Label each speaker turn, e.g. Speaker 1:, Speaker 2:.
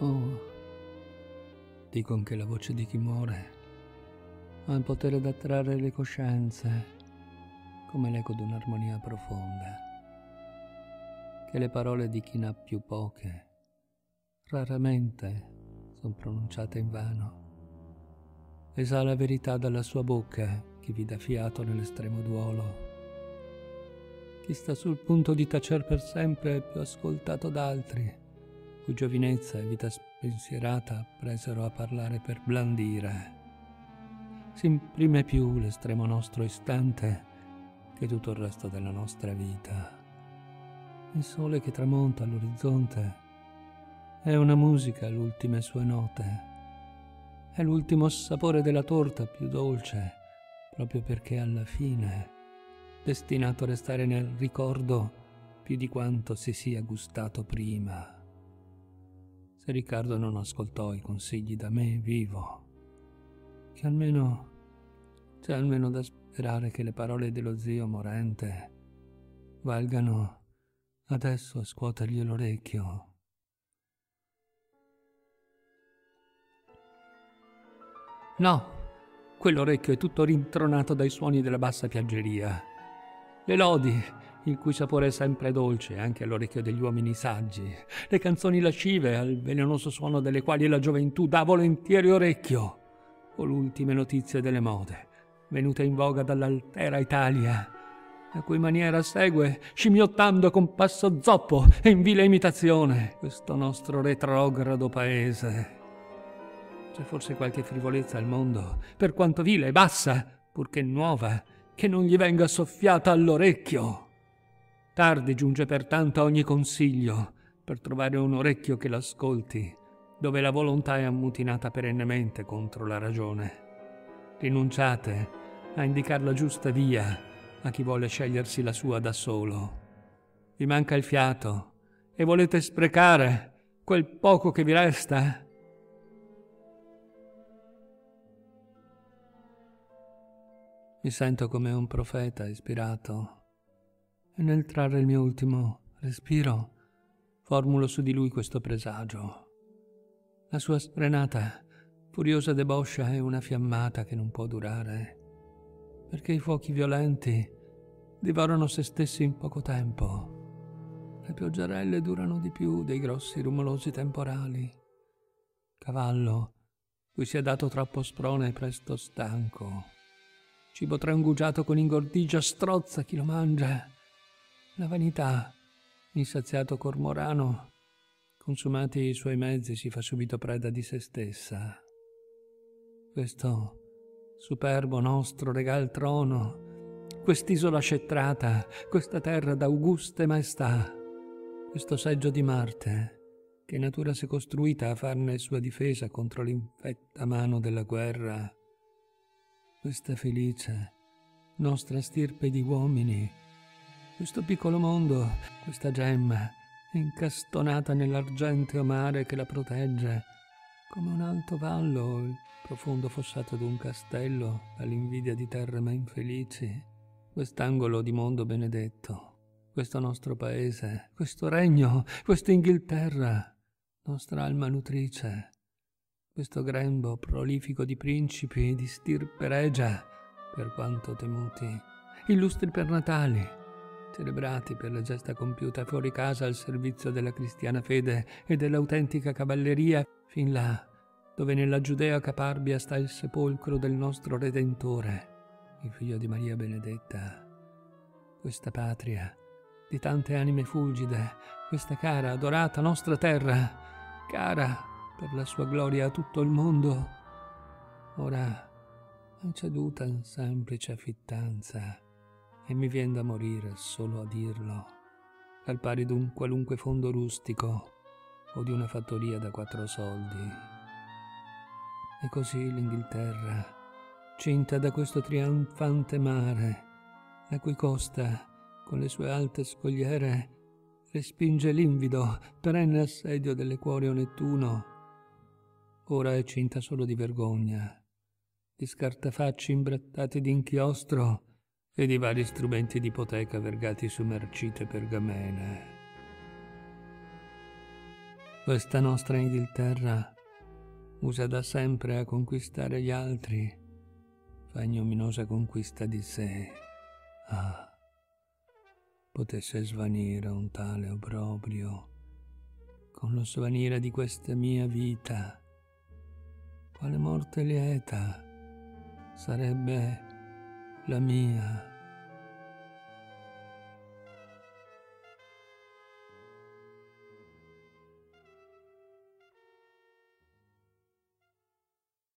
Speaker 1: Oh, dicono che la voce di chi muore ha il potere d'attrarre le coscienze come l'eco di un'armonia profonda, che le parole di chi n'ha più poche raramente sono pronunciate in vano. E sa la verità dalla sua bocca chi vi dà fiato nell'estremo duolo. Chi sta sul punto di tacer per sempre è più ascoltato d'altri cui giovinezza e vita spensierata presero a parlare per blandire. Si imprime più l'estremo nostro istante che tutto il resto della nostra vita. Il sole che tramonta all'orizzonte è una musica alle ultime sue note. È l'ultimo sapore della torta più dolce, proprio perché alla fine destinato a restare nel ricordo più di quanto si sia gustato prima se Riccardo non ascoltò i consigli da me vivo. Che almeno c'è almeno da sperare che le parole dello zio morente valgano adesso a scuotergli l'orecchio. No, quell'orecchio è tutto rintronato dai suoni della bassa piaggeria. Le lodi, il cui sapore è sempre dolce anche all'orecchio degli uomini saggi, le canzoni lascive al velenoso suono delle quali la gioventù dà volentieri orecchio, o l'ultime notizie delle mode, venute in voga dall'altera Italia, la cui maniera segue, scimmiottando con passo zoppo e in vile imitazione, questo nostro retrogrado paese. C'è forse qualche frivolezza al mondo, per quanto vile e bassa, purché nuova, che non gli venga soffiata all'orecchio. Tardi giunge pertanto ogni consiglio per trovare un orecchio che l'ascolti, dove la volontà è ammutinata perennemente contro la ragione. Rinunciate a indicare la giusta via a chi vuole scegliersi la sua da solo. Vi manca il fiato e volete sprecare quel poco che vi resta? Mi sento come un profeta ispirato e nel trarre il mio ultimo respiro formulo su di lui questo presagio. La sua sfrenata, furiosa deboscia è una fiammata che non può durare, perché i fuochi violenti divorano se stessi in poco tempo. Le pioggerelle durano di più dei grossi rumorosi temporali. Cavallo, cui si è dato troppo sprone e presto stanco. Cibo trangugiato con ingordigia strozza chi lo mangia la vanità, insaziato cormorano, consumati i suoi mezzi, si fa subito preda di se stessa. Questo superbo nostro regal trono, quest'isola scetrata, questa terra d'auguste maestà, questo seggio di Marte, che natura si è costruita a farne sua difesa contro l'infetta mano della guerra, questa felice nostra stirpe di uomini, questo piccolo mondo, questa gemma, incastonata nell'argenteo mare che la protegge, come un alto vallo, il profondo fossato d'un castello dall'invidia di terre ma infelici, quest'angolo di mondo benedetto, questo nostro paese, questo regno, questa Inghilterra, nostra alma nutrice, questo grembo prolifico di principi, di stirpe regia, per quanto temuti, illustri per Natali, celebrati per la gesta compiuta fuori casa al servizio della cristiana fede e dell'autentica cavalleria, fin là dove nella Giudea caparbia sta il sepolcro del nostro Redentore, il figlio di Maria Benedetta. Questa patria di tante anime fulgide, questa cara, adorata nostra terra, cara per la sua gloria a tutto il mondo, ora è ceduta in semplice affittanza e mi vien da morire solo a dirlo, al pari d'un qualunque fondo rustico o di una fattoria da quattro soldi. E così l'Inghilterra, cinta da questo trionfante mare, la cui costa, con le sue alte scogliere, respinge l'invido, perenne assedio delle cuori o Nettuno, ora è cinta solo di vergogna, di scartafacci imbrattati d'inchiostro, e di vari strumenti di ipoteca vergati su marcite pergamene. questa nostra Inghilterra usa da sempre a conquistare gli altri, fa ignominosa conquista di sé. Ah, potesse svanire un tale obbrobrio con lo svanire di questa mia vita. Quale morte lieta sarebbe la mia.